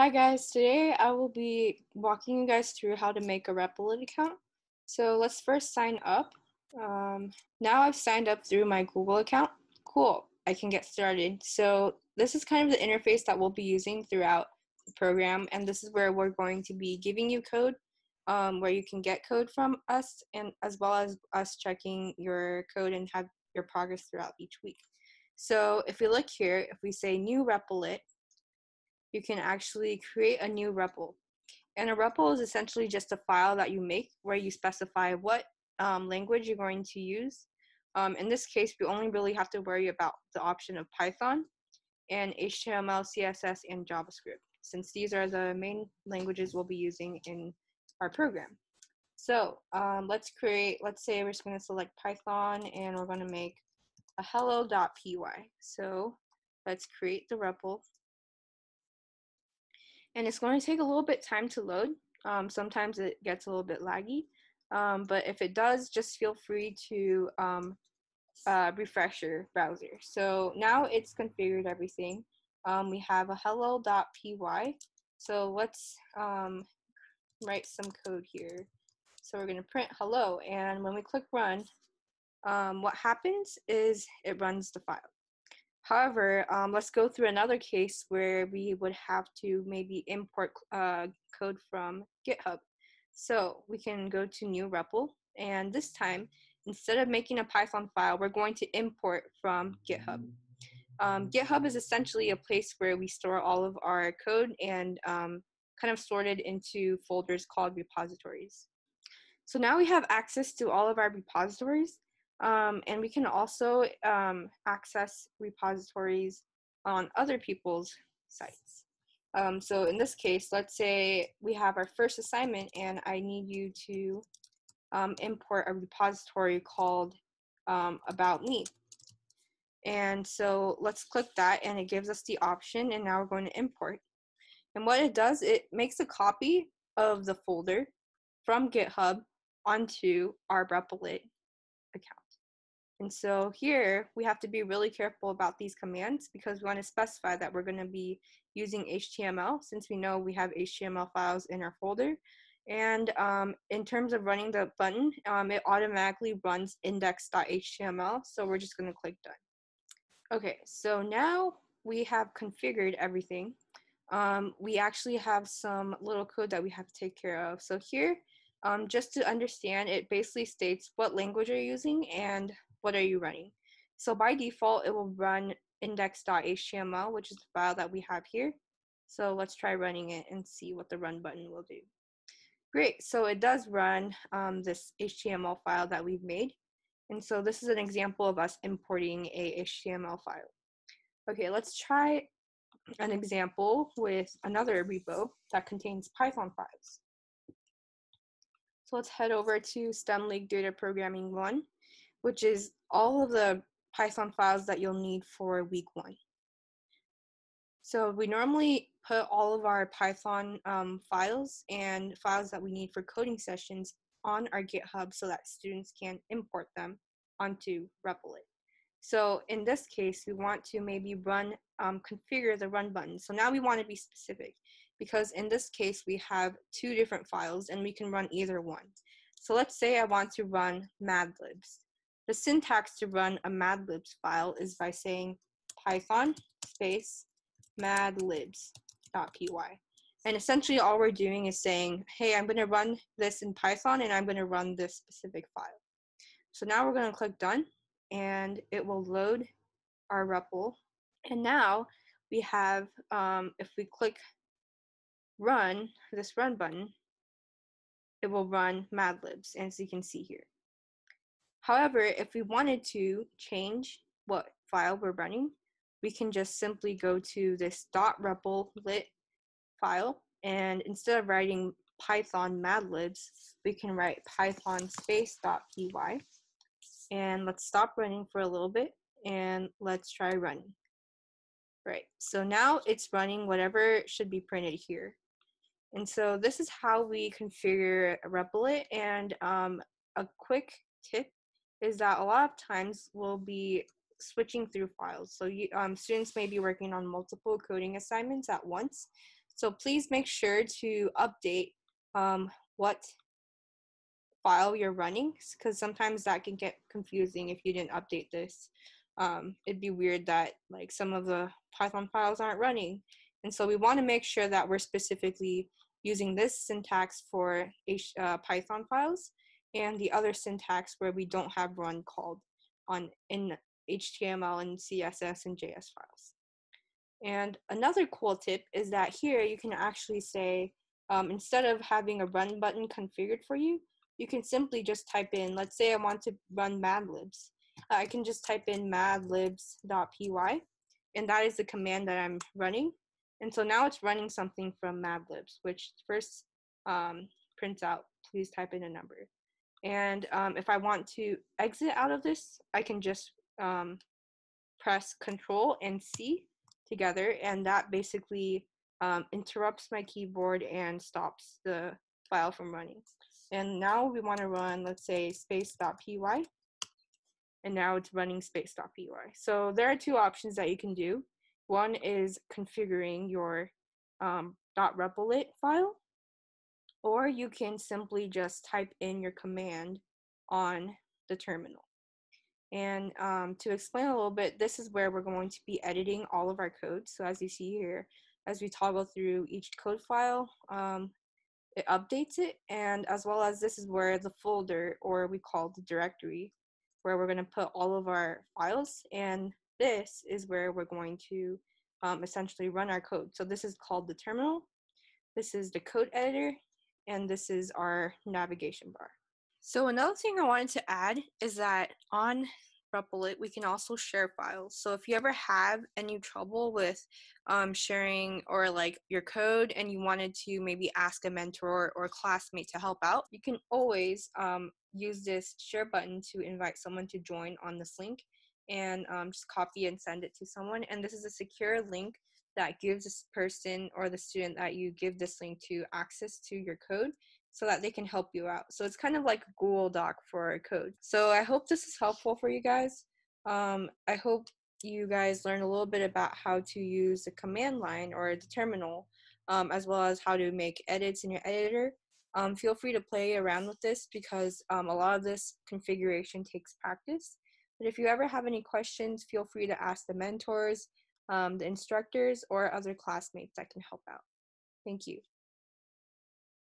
Hi guys, today I will be walking you guys through how to make a Replit account. So let's first sign up. Um, now I've signed up through my Google account. Cool, I can get started. So this is kind of the interface that we'll be using throughout the program and this is where we're going to be giving you code um, where you can get code from us and as well as us checking your code and have your progress throughout each week. So if we look here, if we say new Replit, you can actually create a new REPL. And a REPL is essentially just a file that you make where you specify what um, language you're going to use. Um, in this case, we only really have to worry about the option of Python and HTML, CSS, and JavaScript, since these are the main languages we'll be using in our program. So um, let's create, let's say we're just going to select Python and we're going to make a hello.py. So let's create the REPL and it's going to take a little bit time to load. Um, sometimes it gets a little bit laggy, um, but if it does, just feel free to um, uh, refresh your browser. So now it's configured everything. Um, we have a hello.py. So let's um, write some code here. So we're going to print hello, and when we click run, um, what happens is it runs the file. However, um, let's go through another case where we would have to maybe import uh, code from GitHub. So we can go to new REPL, and this time, instead of making a Python file, we're going to import from GitHub. Um, GitHub is essentially a place where we store all of our code and um, kind of sorted into folders called repositories. So now we have access to all of our repositories, um, and we can also um, access repositories on other people's sites. Um, so in this case, let's say we have our first assignment and I need you to um, import a repository called um, About Me. And so let's click that and it gives us the option and now we're going to import. And what it does, it makes a copy of the folder from GitHub onto our Replit account. And so here we have to be really careful about these commands because we want to specify that we're going to be using HTML since we know we have HTML files in our folder. And um, in terms of running the button, um, it automatically runs index.html. So we're just going to click done. Okay, so now we have configured everything. Um, we actually have some little code that we have to take care of. So here, um, just to understand, it basically states what language you're using and what are you running? So by default, it will run index.html, which is the file that we have here. So let's try running it and see what the run button will do. Great, so it does run um, this HTML file that we've made. And so this is an example of us importing a HTML file. Okay, let's try an example with another repo that contains Python files. So let's head over to STEM League Data Programming 1 which is all of the Python files that you'll need for week one. So we normally put all of our Python um, files and files that we need for coding sessions on our GitHub so that students can import them onto Replit. So in this case, we want to maybe run, um, configure the run button. So now we want to be specific because in this case, we have two different files and we can run either one. So let's say I want to run madlibs. The syntax to run a madlibs file is by saying python space madlibs.py. And essentially all we're doing is saying, hey, I'm gonna run this in Python and I'm gonna run this specific file. So now we're gonna click done and it will load our REPL. And now we have, um, if we click run, this run button, it will run madlibs as you can see here. However, if we wanted to change what file we're running, we can just simply go to this .repl file, and instead of writing python madlibs, we can write python space.py. And let's stop running for a little bit, and let's try running. Right, so now it's running whatever should be printed here. And so this is how we configure Replit. And um, a quick tip is that a lot of times we'll be switching through files. So you, um, students may be working on multiple coding assignments at once. So please make sure to update um, what file you're running because sometimes that can get confusing if you didn't update this. Um, it'd be weird that like some of the Python files aren't running. And so we want to make sure that we're specifically using this syntax for H, uh, Python files and the other syntax where we don't have run called on in HTML and CSS and JS files. And another cool tip is that here you can actually say, um, instead of having a run button configured for you, you can simply just type in, let's say I want to run madlibs. I can just type in madlibs.py, and that is the command that I'm running. And so now it's running something from madlibs, which first um, prints out, please type in a number. And um, if I want to exit out of this, I can just um, press Control and C together, and that basically um, interrupts my keyboard and stops the file from running. And now we want to run, let's say, space.py, and now it's running space.py. So there are two options that you can do. One is configuring your um, .replit file, or you can simply just type in your command on the terminal. And um, to explain a little bit, this is where we're going to be editing all of our code. So as you see here, as we toggle through each code file, um, it updates it. And as well as this is where the folder, or we call the directory, where we're going to put all of our files. And this is where we're going to um, essentially run our code. So this is called the terminal. This is the code editor and this is our navigation bar. So another thing I wanted to add is that on Replit, we can also share files. So if you ever have any trouble with um, sharing or like your code and you wanted to maybe ask a mentor or classmate to help out, you can always um, use this share button to invite someone to join on this link and um, just copy and send it to someone. And this is a secure link that gives this person or the student that you give this link to access to your code so that they can help you out. So it's kind of like a Google Doc for code. So I hope this is helpful for you guys. Um, I hope you guys learn a little bit about how to use the command line or the terminal, um, as well as how to make edits in your editor. Um, feel free to play around with this because um, a lot of this configuration takes practice. But if you ever have any questions, feel free to ask the mentors um, the instructors, or other classmates that can help out. Thank you.